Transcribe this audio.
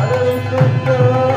Krishna,